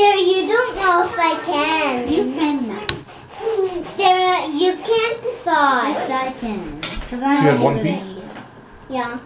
Sarah, you don't know if I can. You can now. Sarah, you can't decide. Yes, I can. You have one piece? Yeah.